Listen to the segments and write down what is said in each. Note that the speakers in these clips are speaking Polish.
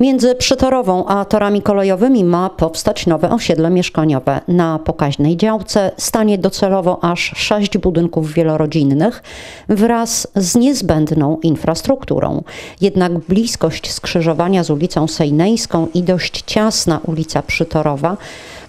Między Przytorową a torami kolejowymi ma powstać nowe osiedle mieszkaniowe. Na pokaźnej działce stanie docelowo aż sześć budynków wielorodzinnych wraz z niezbędną infrastrukturą. Jednak bliskość skrzyżowania z ulicą Sejneńską i dość ciasna ulica Przytorowa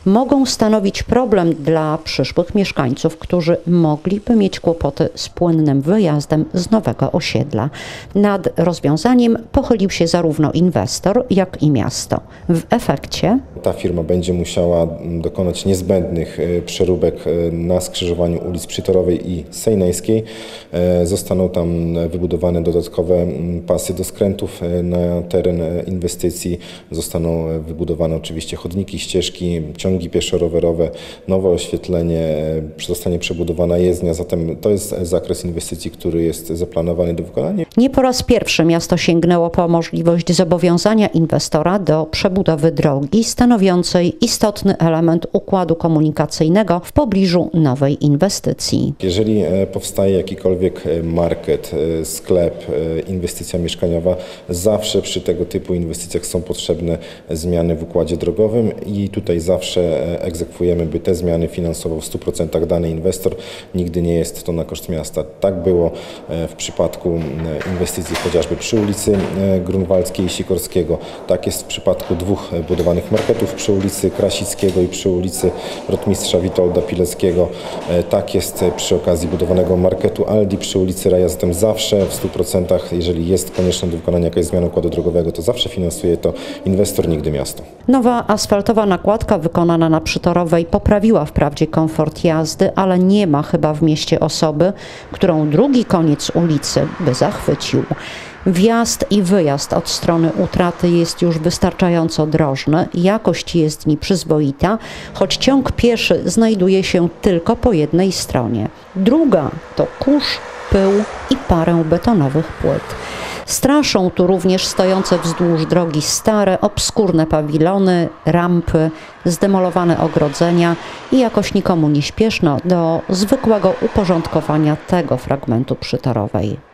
mogą stanowić problem dla przyszłych mieszkańców, którzy mogliby mieć kłopoty z płynnym wyjazdem z nowego osiedla. Nad rozwiązaniem pochylił się zarówno inwestor, jak i miasto. W efekcie Ta firma będzie musiała mm, dokonać niezbędnych e, przeróbek e, na skrzyżowaniu ulic Przytorowej i Sejneńskiej. E, Zostaną tam wybudowane dodatkowe mm, pasy do skrętów na teren inwestycji. Zostaną wybudowane oczywiście chodniki, ścieżki, ciągi pieszo-rowerowe, nowe oświetlenie, zostanie przebudowana jezdnia. Zatem to jest zakres inwestycji, który jest zaplanowany do wykonania. Nie po raz pierwszy miasto sięgnęło po możliwość zobowiązania inwestora do przebudowy drogi stanowiącej istotny element układu komunikacyjnego w pobliżu nowej inwestycji. Jeżeli e, powstaje jakikolwiek e, market, e, sklep, inwestycja mieszkaniowa, zawsze przy tego typu inwestycjach są potrzebne zmiany w układzie drogowym i tutaj zawsze egzekwujemy, by te zmiany finansował w 100% dany inwestor. Nigdy nie jest to na koszt miasta. Tak było w przypadku inwestycji chociażby przy ulicy e, Grunwaldzkiej i Sikorskiego. Tak jest w przypadku dwóch e, budowanych marketów przy ulicy Krasickiego i przy ulicy Rotmistrza Witolda Pileckiego. E, Tak jest przy okazji budowanego marketu Aldi przy ulicy Raja. Zatem zawsze w 100%, jeżeli jest konieczna do wykonania jakaś zmiana układu drogowego, to zawsze finansuje to inwestor, nigdy miasto. Nowa asfaltowa nakładka wykonana na Przytorowej poprawiła wprawdzie komfort jazdy, ale nie ma chyba w mieście osoby, którą drugi koniec ulicy by zachwycił. Wjazd i wyjazd od strony utraty jest już wystarczająco drożny, jakość jezdni przyzwoita, choć ciąg pieszy znajduje się tylko po jednej stronie. Druga to kurz, pył i parę betonowych płyt. Straszą tu również stojące wzdłuż drogi stare, obskurne pawilony, rampy, zdemolowane ogrodzenia i jakoś nikomu nie śpieszno do zwykłego uporządkowania tego fragmentu przytorowej.